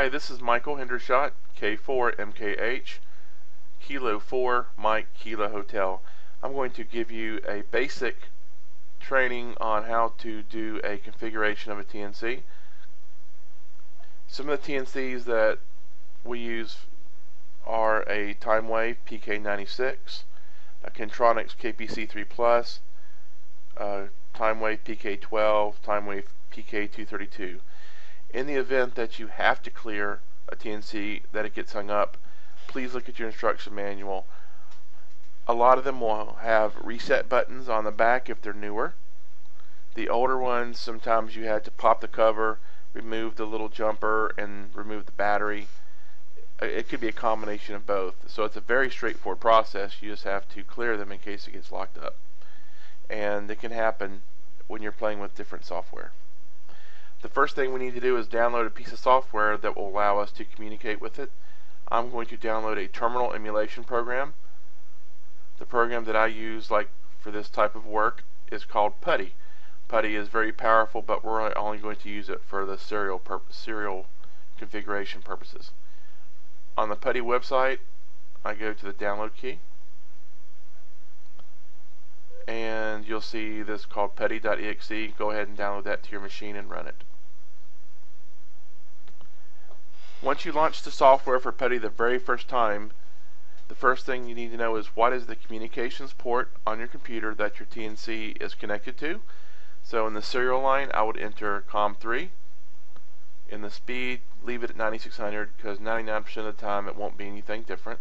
Hi, this is Michael Hendershot, K4MKH, Kilo 4, Mike Kilo Hotel. I'm going to give you a basic training on how to do a configuration of a TNC. Some of the TNCs that we use are a TimeWave PK96, a Kantronics KPC3 Plus, a TimeWave PK12, TimeWave PK232. In the event that you have to clear a TNC, that it gets hung up, please look at your instruction manual. A lot of them will have reset buttons on the back if they're newer. The older ones, sometimes you had to pop the cover, remove the little jumper, and remove the battery. It could be a combination of both. So it's a very straightforward process. You just have to clear them in case it gets locked up. And it can happen when you're playing with different software. The first thing we need to do is download a piece of software that will allow us to communicate with it. I'm going to download a terminal emulation program. The program that I use like for this type of work is called PuTTY. PuTTY is very powerful, but we're only going to use it for the serial serial configuration purposes. On the PuTTY website, I go to the download key, and you'll see this called putty.exe. Go ahead and download that to your machine and run it. Once you launch the software for PuTTY the very first time, the first thing you need to know is what is the communications port on your computer that your TNC is connected to. So in the serial line, I would enter COM3. In the speed, leave it at 9600 because 99% of the time it won't be anything different.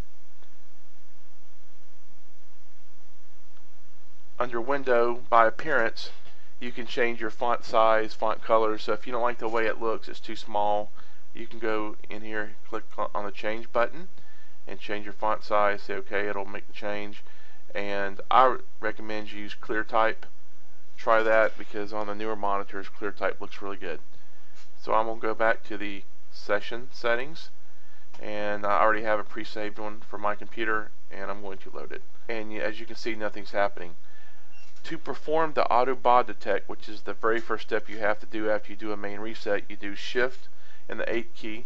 Under Window, by appearance, you can change your font size, font color. So if you don't like the way it looks, it's too small, you can go in here, click on the change button, and change your font size. Say OK, it'll make the change. And I recommend you use ClearType. Try that because on the newer monitors, ClearType looks really good. So I'm going to go back to the session settings, and I already have a pre-saved one for my computer, and I'm going to load it. And as you can see, nothing's happening. To perform the auto baud detect, which is the very first step you have to do after you do a main reset, you do Shift and the 8 key,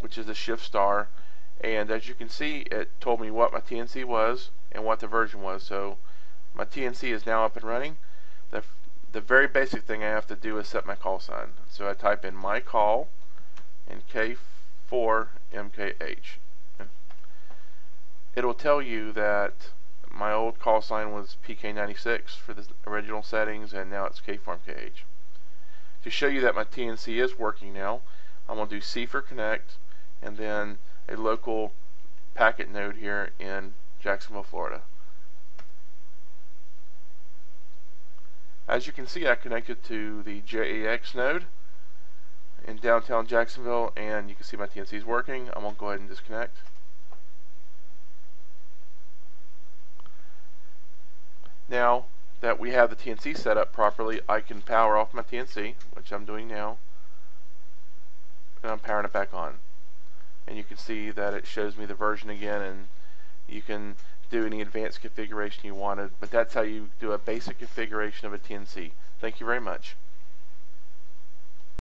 which is the shift star. And as you can see, it told me what my TNC was and what the version was. So my TNC is now up and running. The, the very basic thing I have to do is set my call sign. So I type in my call and K4MKH. It'll tell you that my old call sign was PK96 for the original settings and now it's K4MKH. To show you that my TNC is working now, I'm going to do C for connect and then a local packet node here in Jacksonville, Florida. As you can see, I connected to the JAX node in downtown Jacksonville, and you can see my TNC is working. I'm going to go ahead and disconnect. Now, that we have the TNC set up properly, I can power off my TNC, which I'm doing now, and I'm powering it back on. And you can see that it shows me the version again, and you can do any advanced configuration you wanted, but that's how you do a basic configuration of a TNC. Thank you very much.